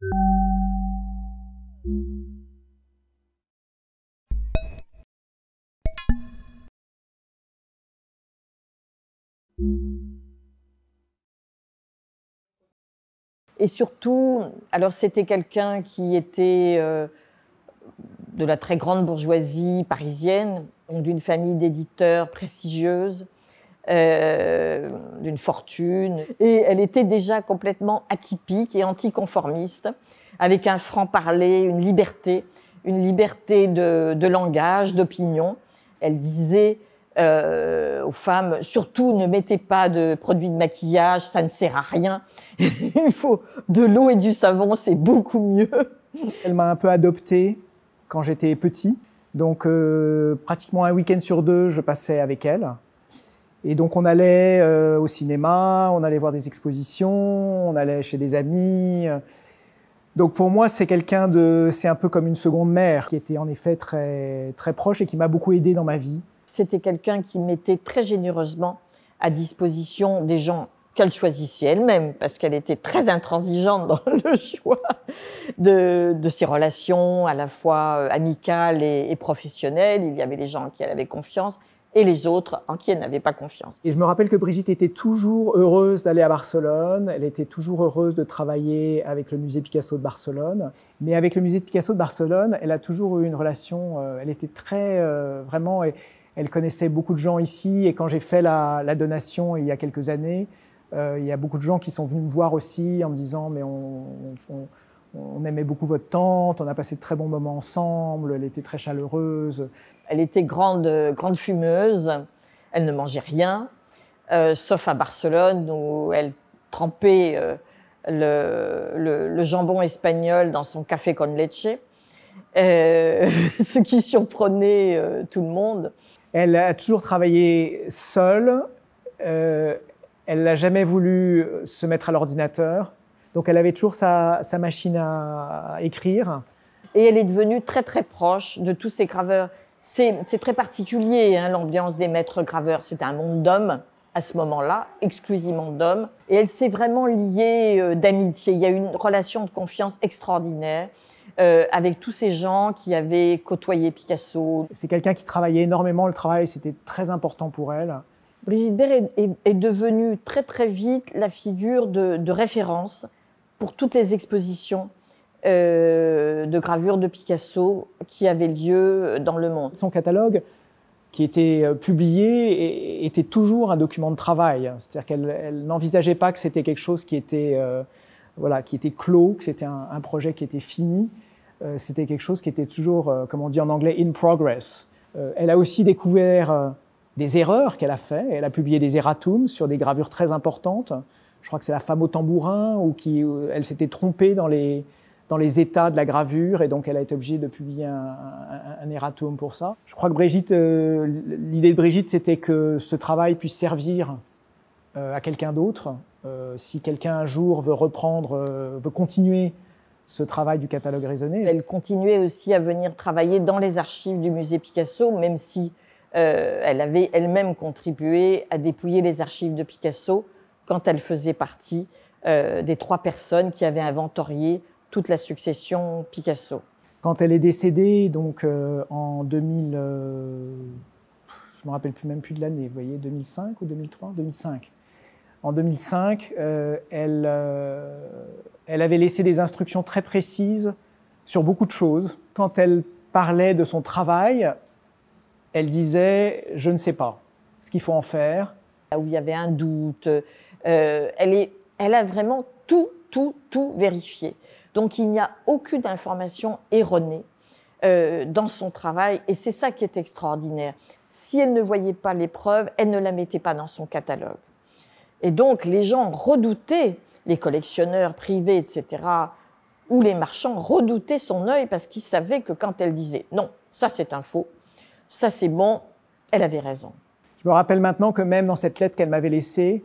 Et surtout, alors c'était quelqu'un qui était euh, de la très grande bourgeoisie parisienne, d'une famille d'éditeurs prestigieuse, euh, d'une fortune. Et elle était déjà complètement atypique et anticonformiste, avec un franc-parler, une liberté, une liberté de, langage, d'opinion. Elle disait euh, aux femmes, surtout ne mettez pas de produits de maquillage, ça ne sert à rien. Il faut de l'eau et du savon, c'est beaucoup mieux. Elle m'a un peu adopté quand j'étais petit. Donc euh, pratiquement un week-end sur deux, je passais avec elle. Et donc on allait euh, au cinéma, on allait voir des expositions, on allait chez des amis. Donc pour moi, c'est quelqu'un de, c'est un peu comme une seconde mère qui était en effet très très proche et qui m'a beaucoup aidé dans ma vie. C'était quelqu'un qui mettait très généreusement à disposition des gens qu'elle choisissait elle-même, parce qu'elle était très intransigeante dans le choix de, ses relations, à la fois euh, amicales et, professionnelles. Il y avait les gens en qui elle avait confiance et les autres en qui elle n'avait pas confiance. Et je me rappelle que Brigitte était toujours heureuse d'aller à Barcelone, elle était toujours heureuse de travailler avec le musée Picasso de Barcelone, mais avec le musée Picasso de Barcelone, elle a toujours eu une relation, euh, elle était très, euh, vraiment, elle connaissait beaucoup de gens ici. Et quand j'ai fait la, donation il y a quelques années, euh, il y a beaucoup de gens qui sont venus me voir aussi en me disant mais on, on, aimait beaucoup votre tante, on a passé de très bons moments ensemble, elle était très chaleureuse. Elle était grande, grande fumeuse, elle ne mangeait rien, euh, sauf à Barcelone où elle trempait euh, le, le, jambon espagnol dans son café con leche. ce qui surprenait tout le monde. Elle a toujours travaillé seule. Euh, elle n'a jamais voulu se mettre à l'ordinateur. Donc elle avait toujours sa, machine à, écrire. Et elle est devenue très très proche de tous ces graveurs. C'est très particulier, hein, l'ambiance des maîtres graveurs. C'était un monde d'hommes à ce moment-là, exclusivement d'hommes. Et elle s'est vraiment liée euh, d'amitié. Il y a une relation de confiance extraordinaire. Euh, avec tous ces gens qui avaient côtoyé Picasso. C'est quelqu'un qui travaillait énormément, le travail c'était très important pour elle. Brigitte Bert est, devenue très très vite la figure de, référence pour toutes les expositions euh, de gravures de Picasso qui avaient lieu dans le monde. Son catalogue, qui était euh, publié, était toujours un document de travail. C'est-à-dire qu'elle n'envisageait pas que c'était quelque chose qui était, voilà, qui était clos, que c'était un, projet qui était fini. Euh, c'était quelque chose qui était toujours, euh, comme on dit en anglais, in progress. Euh, elle a aussi découvert des erreurs qu'elle a fait. Elle a publié des erratums sur des gravures très importantes. Je crois que c'est la femme au tambourin ou qui, elle s'était trompée dans les, dans les états de la gravure et donc elle a été obligée de publier un, un, erratum pour ça. Je crois que Brigitte, l'idée de Brigitte, c'était que ce travail puisse servir à quelqu'un d'autre. si quelqu'un un jour veut reprendre, veut continuer ce travail du catalogue raisonné. Elle continuait aussi à venir travailler dans les archives du musée Picasso, même si euh, elle avait elle-même contribué à dépouiller les archives de Picasso quand elle faisait partie euh, des trois personnes qui avaient inventorié toute la succession Picasso. Quand elle est décédée, donc euh, en 2000, je me rappelle plus même plus de l'année, vous voyez, 2005 ou 2003, 2005. En 2005, elle elle avait laissé des instructions très précises sur beaucoup de choses. Quand elle parlait de son travail, elle disait je ne sais pas ce qu'il faut en faire. Où il y avait un doute, euh, elle, a vraiment tout, tout, tout vérifié. Donc il n'y a aucune information erronée euh, dans son travail et c'est ça qui est extraordinaire. Si elle ne voyait pas l'épreuve, elle ne la mettait pas dans son catalogue. Et donc les gens redoutaient les collectionneurs privés, etc., ou les marchands redoutaient son œil parce qu'ils savaient que quand elle disait non, ça c'est un faux, ça c'est bon, elle avait raison. Je me rappelle maintenant que même dans cette lettre qu'elle m'avait laissée,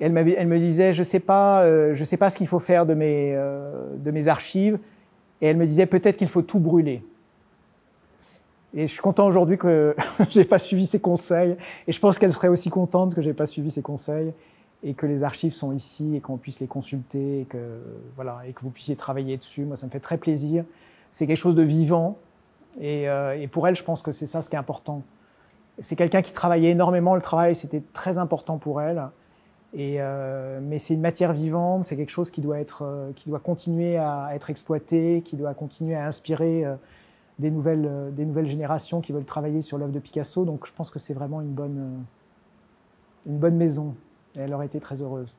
elle, me disait je sais pas, euh, je sais pas ce qu'il faut faire de mes, euh, de mes archives, et elle me disait peut-être qu'il faut tout brûler. Et je suis content aujourd'hui que j'ai pas suivi ses conseils, et je pense qu'elle serait aussi contente que j'ai pas suivi ses conseils et que les archives sont ici et qu'on puisse les consulter et que, voilà, et que vous puissiez travailler dessus. Moi, ça me fait très plaisir. C'est quelque chose de vivant. Et, euh, et pour elle, je pense que c'est ça ce qui est important. C'est quelqu'un qui travaillait énormément. Le travail, c'était très important pour elle. Euh, mais c'est une matière vivante, c'est quelque chose qui doit, être, euh, qui doit continuer à être exploité, qui doit continuer à inspirer euh, des, nouvelles, des nouvelles générations qui veulent travailler sur l'œuvre de Picasso. Donc je pense que c'est vraiment une bonne, une bonne maison. Et elle aurait été très heureuse.